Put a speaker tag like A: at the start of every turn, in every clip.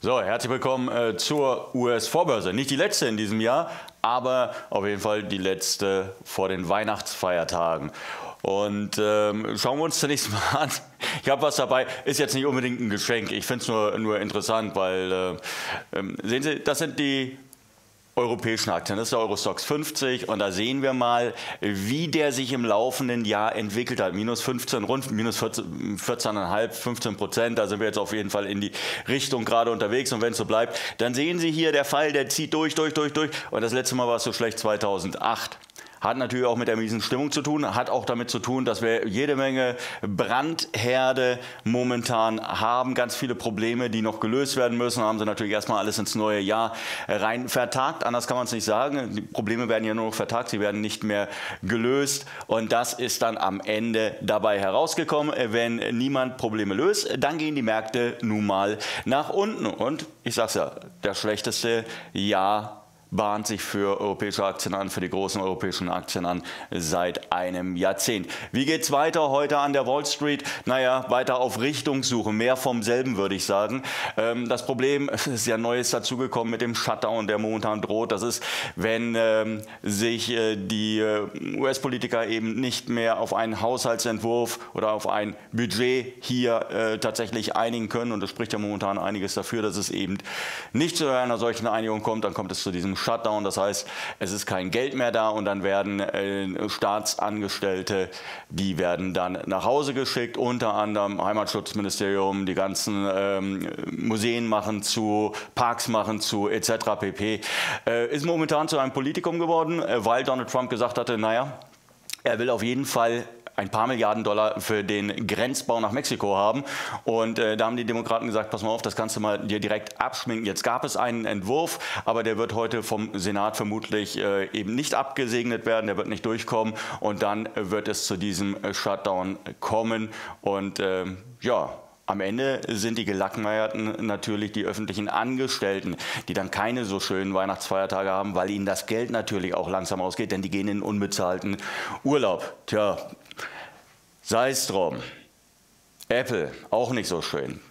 A: So, herzlich willkommen äh, zur US-Vorbörse. Nicht die letzte in diesem Jahr, aber auf jeden Fall die letzte vor den Weihnachtsfeiertagen. Und ähm, schauen wir uns zunächst mal an. Ich habe was dabei, ist jetzt nicht unbedingt ein Geschenk. Ich finde es nur, nur interessant, weil, äh, äh, sehen Sie, das sind die europäischen Aktien. Das ist der Eurostox 50 und da sehen wir mal, wie der sich im laufenden Jahr entwickelt hat. Minus 15, rund minus 14,5, 15 Prozent. Da sind wir jetzt auf jeden Fall in die Richtung gerade unterwegs und wenn es so bleibt, dann sehen Sie hier der Fall, der zieht durch, durch, durch, durch und das letzte Mal war es so schlecht 2008. Hat natürlich auch mit der miesen Stimmung zu tun, hat auch damit zu tun, dass wir jede Menge Brandherde momentan haben, ganz viele Probleme, die noch gelöst werden müssen. Haben sie natürlich erstmal alles ins neue Jahr rein vertagt. Anders kann man es nicht sagen. Die Probleme werden ja nur noch vertagt, sie werden nicht mehr gelöst. Und das ist dann am Ende dabei herausgekommen. Wenn niemand Probleme löst, dann gehen die Märkte nun mal nach unten. Und ich sage es ja, das schlechteste Jahr bahnt sich für europäische Aktien an, für die großen europäischen Aktien an seit einem Jahrzehnt. Wie geht es weiter heute an der Wall Street? Naja, weiter auf Richtungssuche, mehr vom selben würde ich sagen. Ähm, das Problem ist ja Neues dazugekommen mit dem Shutdown, der momentan droht. Das ist, wenn ähm, sich äh, die äh, US-Politiker eben nicht mehr auf einen Haushaltsentwurf oder auf ein Budget hier äh, tatsächlich einigen können. Und es spricht ja momentan einiges dafür, dass es eben nicht zu einer solchen Einigung kommt. Dann kommt es zu diesem Shutdown. Das heißt, es ist kein Geld mehr da und dann werden äh, Staatsangestellte, die werden dann nach Hause geschickt, unter anderem Heimatschutzministerium, die ganzen ähm, Museen machen zu, Parks machen zu, etc. pp. Äh, ist momentan zu einem Politikum geworden, äh, weil Donald Trump gesagt hatte, naja, er will auf jeden Fall ein paar Milliarden Dollar für den Grenzbau nach Mexiko haben. Und äh, da haben die Demokraten gesagt, pass mal auf, das kannst du mal dir direkt abschminken. Jetzt gab es einen Entwurf, aber der wird heute vom Senat vermutlich äh, eben nicht abgesegnet werden, der wird nicht durchkommen und dann wird es zu diesem äh, Shutdown kommen. Und ähm, ja, am Ende sind die Gelackmeierten natürlich die öffentlichen Angestellten, die dann keine so schönen Weihnachtsfeiertage haben, weil ihnen das Geld natürlich auch langsam ausgeht, denn die gehen in unbezahlten Urlaub. Tja, Sei es drum. Apple, auch nicht so schön.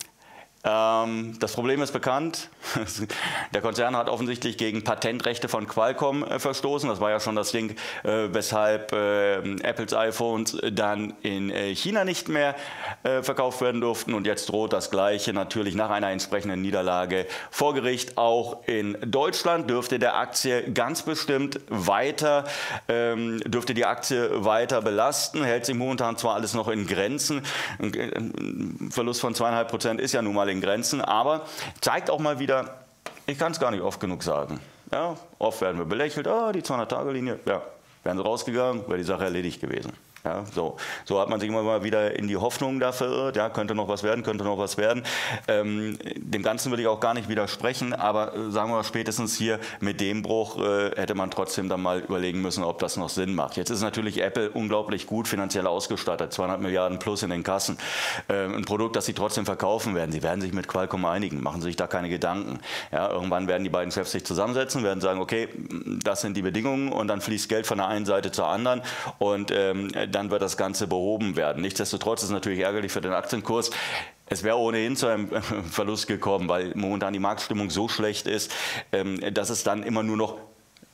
A: Ähm, das Problem ist bekannt. Der Konzern hat offensichtlich gegen Patentrechte von Qualcomm äh, verstoßen. Das war ja schon das Ding, äh, weshalb äh, Apples iPhones dann in China nicht mehr verkauft werden durften. Und jetzt droht das Gleiche natürlich nach einer entsprechenden Niederlage vor Gericht. Auch in Deutschland dürfte der Aktie ganz bestimmt weiter, ähm, dürfte die Aktie weiter belasten. Hält sich momentan zwar alles noch in Grenzen. Ein Verlust von zweieinhalb Prozent ist ja nun mal in Grenzen, aber zeigt auch mal wieder, ich kann es gar nicht oft genug sagen. Ja, oft werden wir belächelt, ah, die 200-Tage-Linie, ja, wären sie rausgegangen, wäre die Sache erledigt gewesen. Ja, so. so hat man sich immer mal wieder in die Hoffnung da verirrt, ja, könnte noch was werden, könnte noch was werden. Ähm, dem Ganzen würde ich auch gar nicht widersprechen, aber äh, sagen wir mal, spätestens hier mit dem Bruch äh, hätte man trotzdem dann mal überlegen müssen, ob das noch Sinn macht. Jetzt ist natürlich Apple unglaublich gut finanziell ausgestattet, 200 Milliarden plus in den Kassen. Ähm, ein Produkt, das sie trotzdem verkaufen werden. Sie werden sich mit Qualcomm einigen, machen sich da keine Gedanken. Ja, irgendwann werden die beiden Chefs sich zusammensetzen, werden sagen, okay, das sind die Bedingungen und dann fließt Geld von der einen Seite zur anderen und ähm, dann wird das Ganze behoben werden. Nichtsdestotrotz ist es natürlich ärgerlich für den Aktienkurs. Es wäre ohnehin zu einem Verlust gekommen, weil momentan die Marktstimmung so schlecht ist, ähm, dass es dann immer nur noch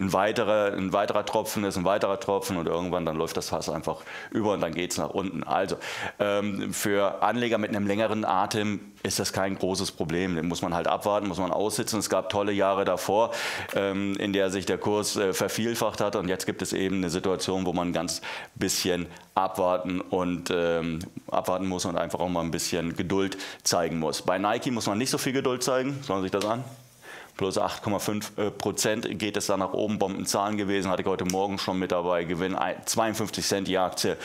A: ein weiterer, ein weiterer Tropfen ist ein weiterer Tropfen und irgendwann dann läuft das Fass einfach über und dann geht es nach unten. Also ähm, für Anleger mit einem längeren Atem ist das kein großes Problem. Den muss man halt abwarten, muss man aussitzen. Es gab tolle Jahre davor, ähm, in der sich der Kurs äh, vervielfacht hat und jetzt gibt es eben eine Situation, wo man ganz bisschen abwarten und ähm, abwarten muss und einfach auch mal ein bisschen Geduld zeigen muss. Bei Nike muss man nicht so viel Geduld zeigen. Schauen Sie sich das an plus 8,5 äh, Prozent geht es dann nach oben. Bombenzahlen gewesen, hatte ich heute Morgen schon mit dabei. Gewinn 52 Cent die Aktie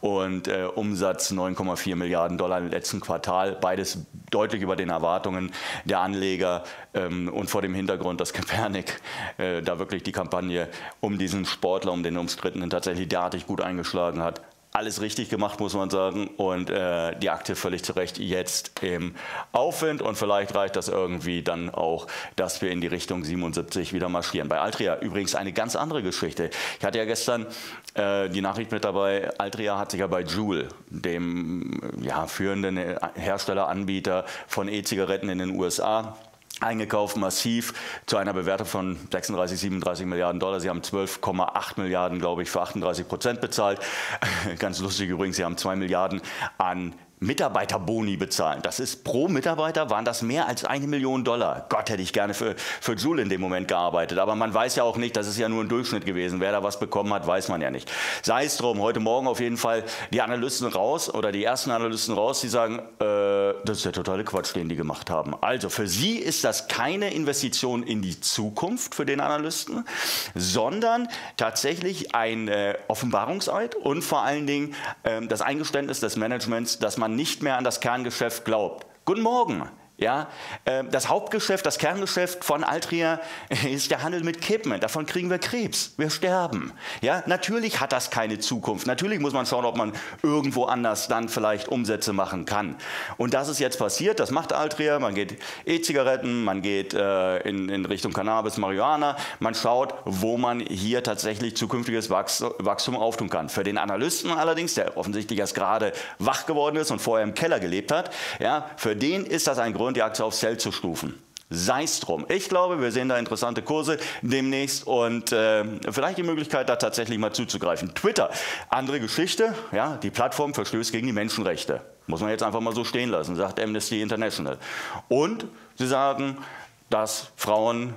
A: und äh, Umsatz 9,4 Milliarden Dollar im letzten Quartal. Beides deutlich über den Erwartungen der Anleger ähm, und vor dem Hintergrund, dass Copernic äh, da wirklich die Kampagne um diesen Sportler, um den umstrittenen tatsächlich derartig gut eingeschlagen hat alles richtig gemacht, muss man sagen. Und äh, die Aktie völlig zu Recht jetzt im Aufwind. Und vielleicht reicht das irgendwie dann auch, dass wir in die Richtung 77 wieder marschieren. Bei Altria übrigens eine ganz andere Geschichte. Ich hatte ja gestern äh, die Nachricht mit dabei, Altria hat sich ja bei Juul, dem ja, führenden Hersteller, Anbieter von E-Zigaretten in den USA, eingekauft, massiv zu einer Bewertung von 36, 37 Milliarden Dollar. Sie haben 12,8 Milliarden, glaube ich, für 38 Prozent bezahlt. Ganz lustig übrigens, Sie haben 2 Milliarden an Mitarbeiterboni bezahlen. Das ist pro Mitarbeiter waren das mehr als eine Million Dollar. Gott, hätte ich gerne für, für Joule in dem Moment gearbeitet. Aber man weiß ja auch nicht, das ist ja nur ein Durchschnitt gewesen. Wer da was bekommen hat, weiß man ja nicht. Sei es drum, heute Morgen auf jeden Fall die Analysten raus oder die ersten Analysten raus, die sagen, äh, das ist der totale Quatsch, den die gemacht haben. Also für sie ist das keine Investition in die Zukunft für den Analysten, sondern tatsächlich ein äh, Offenbarungseid und vor allen Dingen äh, das Eingeständnis des Managements, dass man nicht mehr an das Kerngeschäft glaubt. Guten Morgen. Ja, ähm, das Hauptgeschäft, das Kerngeschäft von Altria ist der Handel mit Kippen. Davon kriegen wir Krebs. Wir sterben. Ja, natürlich hat das keine Zukunft. Natürlich muss man schauen, ob man irgendwo anders dann vielleicht Umsätze machen kann. Und das ist jetzt passiert. Das macht Altria. Man geht E-Zigaretten, man geht äh, in, in, Richtung Cannabis, Marihuana. Man schaut, wo man hier tatsächlich zukünftiges Wachstum auftun kann. Für den Analysten allerdings, der offensichtlich erst gerade wach geworden ist und vorher im Keller gelebt hat, ja, für den ist das ein Grund, und die Aktie auf Sell zu stufen. Sei es drum. Ich glaube, wir sehen da interessante Kurse demnächst und äh, vielleicht die Möglichkeit, da tatsächlich mal zuzugreifen. Twitter, andere Geschichte. Ja, die Plattform verstößt gegen die Menschenrechte. Muss man jetzt einfach mal so stehen lassen, sagt Amnesty International. Und sie sagen, dass Frauen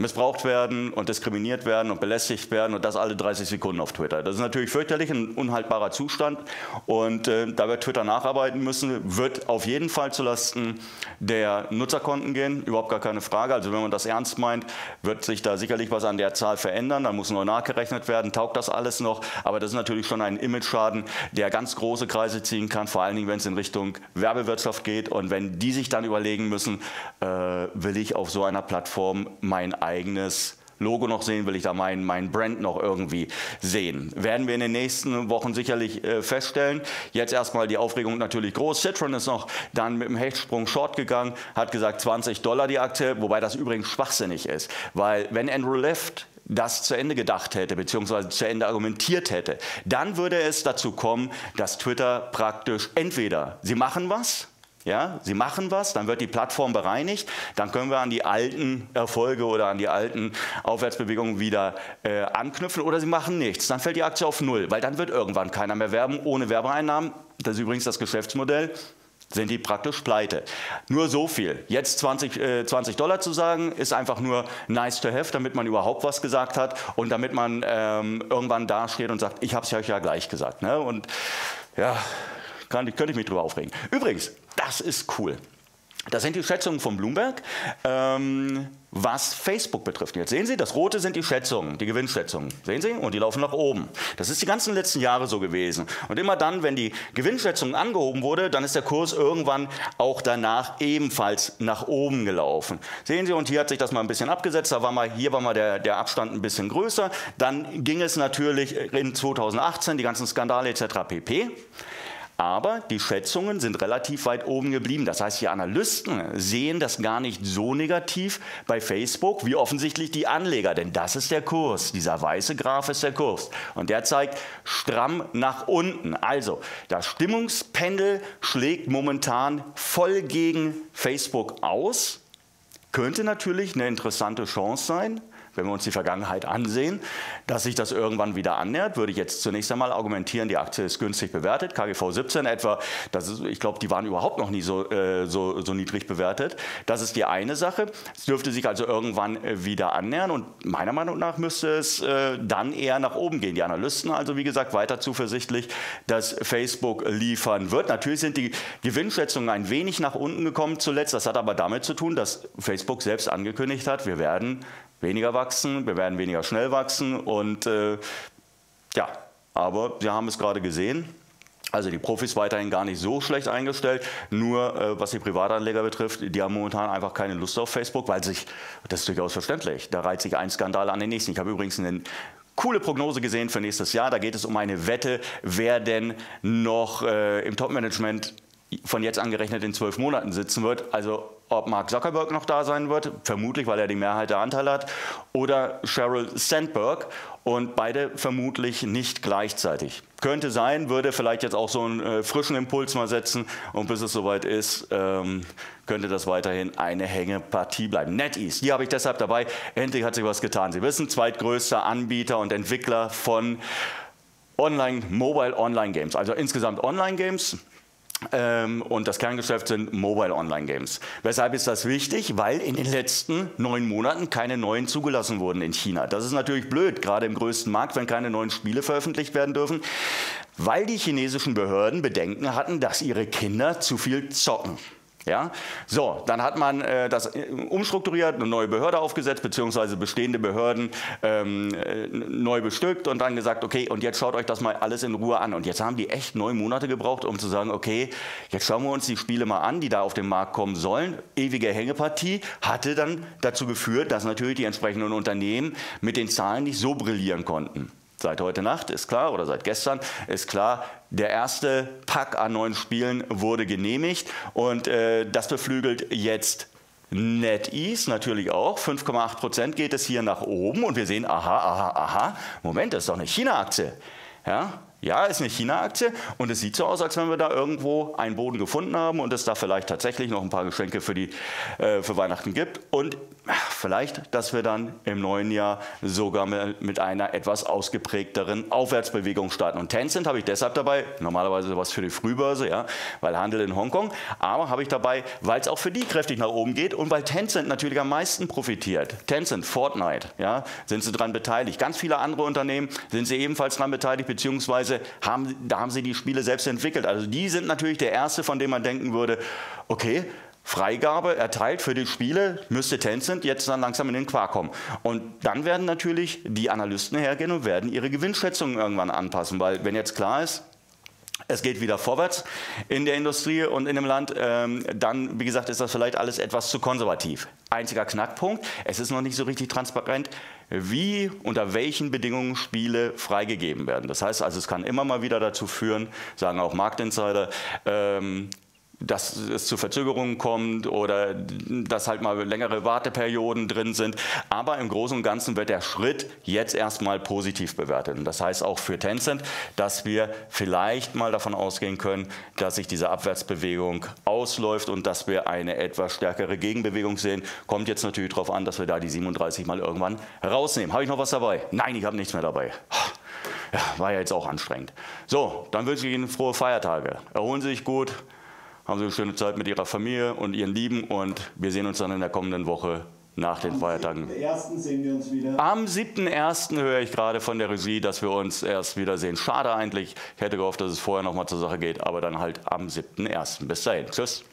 A: missbraucht werden und diskriminiert werden und belästigt werden und das alle 30 Sekunden auf Twitter. Das ist natürlich fürchterlich, ein unhaltbarer Zustand und äh, da wird Twitter nacharbeiten müssen, wird auf jeden Fall zulasten der Nutzerkonten gehen, überhaupt gar keine Frage. Also wenn man das ernst meint, wird sich da sicherlich was an der Zahl verändern, dann muss neu nachgerechnet werden, taugt das alles noch, aber das ist natürlich schon ein Image-Schaden, der ganz große Kreise ziehen kann, vor allen Dingen, wenn es in Richtung Werbewirtschaft geht und wenn die sich dann überlegen müssen, äh, will ich auf so einer Plattform mein eigenes Logo noch sehen, will ich da mein, mein Brand noch irgendwie sehen. Werden wir in den nächsten Wochen sicherlich äh, feststellen. Jetzt erstmal die Aufregung natürlich groß. Citron ist noch dann mit dem Hechtsprung short gegangen, hat gesagt 20 Dollar die Aktie, wobei das übrigens schwachsinnig ist, weil wenn Andrew Left das zu Ende gedacht hätte, beziehungsweise zu Ende argumentiert hätte, dann würde es dazu kommen, dass Twitter praktisch entweder sie machen was, ja, sie machen was, dann wird die Plattform bereinigt, dann können wir an die alten Erfolge oder an die alten Aufwärtsbewegungen wieder äh, anknüpfen oder sie machen nichts. Dann fällt die Aktie auf Null, weil dann wird irgendwann keiner mehr werben ohne Werbeeinnahmen. Das ist übrigens das Geschäftsmodell sind die praktisch pleite. Nur so viel. Jetzt 20, äh, 20 Dollar zu sagen, ist einfach nur nice to have, damit man überhaupt was gesagt hat und damit man ähm, irgendwann dasteht und sagt, ich habe es euch ja gleich gesagt. Ne? Und ja, kann, könnte ich mich drüber aufregen. Übrigens, das ist cool. Das sind die Schätzungen von Bloomberg, ähm, was Facebook betrifft. Jetzt sehen Sie, das Rote sind die Schätzungen, die Gewinnschätzungen. Sehen Sie? Und die laufen nach oben. Das ist die ganzen letzten Jahre so gewesen. Und immer dann, wenn die Gewinnschätzung angehoben wurde, dann ist der Kurs irgendwann auch danach ebenfalls nach oben gelaufen. Sehen Sie, und hier hat sich das mal ein bisschen abgesetzt. Da war mal, hier war mal der, der Abstand ein bisschen größer. Dann ging es natürlich in 2018, die ganzen Skandale etc. pp. Aber die Schätzungen sind relativ weit oben geblieben. Das heißt, die Analysten sehen das gar nicht so negativ bei Facebook wie offensichtlich die Anleger. Denn das ist der Kurs. Dieser weiße Graph ist der Kurs. Und der zeigt stramm nach unten. Also, das Stimmungspendel schlägt momentan voll gegen Facebook aus. Könnte natürlich eine interessante Chance sein wenn wir uns die Vergangenheit ansehen, dass sich das irgendwann wieder annähert, würde ich jetzt zunächst einmal argumentieren, die Aktie ist günstig bewertet, KGV 17 etwa, das ist, ich glaube, die waren überhaupt noch nie so, äh, so, so niedrig bewertet. Das ist die eine Sache. Es dürfte sich also irgendwann äh, wieder annähern und meiner Meinung nach müsste es äh, dann eher nach oben gehen. Die Analysten also, wie gesagt, weiter zuversichtlich, dass Facebook liefern wird. Natürlich sind die Gewinnschätzungen ein wenig nach unten gekommen zuletzt. Das hat aber damit zu tun, dass Facebook selbst angekündigt hat, wir werden weniger wachsen, wir werden weniger schnell wachsen und äh, ja, aber Sie haben es gerade gesehen. Also die Profis weiterhin gar nicht so schlecht eingestellt, nur äh, was die Privatanleger betrifft, die haben momentan einfach keine Lust auf Facebook, weil sich, das ist durchaus verständlich, da reiht sich ein Skandal an den nächsten. Ich habe übrigens eine coole Prognose gesehen für nächstes Jahr, da geht es um eine Wette, wer denn noch äh, im Topmanagement von jetzt angerechnet in zwölf Monaten sitzen wird. Also ob Mark Zuckerberg noch da sein wird, vermutlich, weil er die Mehrheit der Anteile hat, oder Sheryl Sandberg und beide vermutlich nicht gleichzeitig. könnte sein, würde vielleicht jetzt auch so einen äh, frischen Impuls mal setzen und bis es soweit ist, ähm, könnte das weiterhin eine Hängepartie bleiben. NetEase, die habe ich deshalb dabei. Endlich hat sich was getan. Sie wissen, zweitgrößter Anbieter und Entwickler von Online, Mobile Online Games, also insgesamt Online Games. Ähm, und das Kerngeschäft sind Mobile Online Games. Weshalb ist das wichtig? Weil in den letzten neun Monaten keine neuen zugelassen wurden in China. Das ist natürlich blöd, gerade im größten Markt, wenn keine neuen Spiele veröffentlicht werden dürfen, weil die chinesischen Behörden Bedenken hatten, dass ihre Kinder zu viel zocken. Ja? So, dann hat man äh, das äh, umstrukturiert, eine neue Behörde aufgesetzt, beziehungsweise bestehende Behörden ähm, äh, neu bestückt und dann gesagt, okay, und jetzt schaut euch das mal alles in Ruhe an. Und jetzt haben die echt neun Monate gebraucht, um zu sagen, okay, jetzt schauen wir uns die Spiele mal an, die da auf den Markt kommen sollen. Ewige Hängepartie hatte dann dazu geführt, dass natürlich die entsprechenden Unternehmen mit den Zahlen nicht so brillieren konnten. Seit heute Nacht ist klar, oder seit gestern ist klar, der erste Pack an neuen Spielen wurde genehmigt und äh, das beflügelt jetzt NetEase natürlich auch. 5,8 Prozent geht es hier nach oben und wir sehen, aha, aha, aha, Moment, das ist doch eine China-Aktie. Ja, ja, ist eine China-Aktie und es sieht so aus, als wenn wir da irgendwo einen Boden gefunden haben und es da vielleicht tatsächlich noch ein paar Geschenke für, die, äh, für Weihnachten gibt. Und vielleicht, dass wir dann im neuen Jahr sogar mit einer etwas ausgeprägteren Aufwärtsbewegung starten. Und Tencent habe ich deshalb dabei, normalerweise was für die Frühbörse, ja, weil Handel in Hongkong, aber habe ich dabei, weil es auch für die kräftig nach oben geht und weil Tencent natürlich am meisten profitiert. Tencent, Fortnite, ja, sind sie daran beteiligt. Ganz viele andere Unternehmen sind sie ebenfalls daran beteiligt, beziehungsweise haben, da haben sie die Spiele selbst entwickelt. Also die sind natürlich der erste, von dem man denken würde, okay, Freigabe erteilt für die Spiele, müsste Tencent jetzt dann langsam in den Quark kommen. Und dann werden natürlich die Analysten hergehen und werden ihre Gewinnschätzungen irgendwann anpassen, weil wenn jetzt klar ist, es geht wieder vorwärts in der Industrie und in dem Land, ähm, dann, wie gesagt, ist das vielleicht alles etwas zu konservativ. Einziger Knackpunkt, es ist noch nicht so richtig transparent, wie, unter welchen Bedingungen Spiele freigegeben werden. Das heißt also, es kann immer mal wieder dazu führen, sagen auch Marktinsider, ähm, dass es zu Verzögerungen kommt oder dass halt mal längere Warteperioden drin sind. Aber im Großen und Ganzen wird der Schritt jetzt erstmal positiv bewertet. Und das heißt auch für Tencent, dass wir vielleicht mal davon ausgehen können, dass sich diese Abwärtsbewegung ausläuft und dass wir eine etwas stärkere Gegenbewegung sehen. Kommt jetzt natürlich darauf an, dass wir da die 37 mal irgendwann rausnehmen. Habe ich noch was dabei? Nein, ich habe nichts mehr dabei. Ja, war ja jetzt auch anstrengend. So, dann wünsche ich Ihnen frohe Feiertage. Erholen Sie sich gut haben Sie eine schöne Zeit mit Ihrer Familie und Ihren Lieben und wir sehen uns dann in der kommenden Woche nach den
B: Am
A: Feiertagen.
B: Am 7.1. sehen wir uns wieder.
A: Am 7.1. höre ich gerade von der Regie, dass wir uns erst wiedersehen. Schade eigentlich. Ich hätte gehofft, dass es vorher noch mal zur Sache geht, aber dann halt am 7.1. Bis dahin. Tschüss.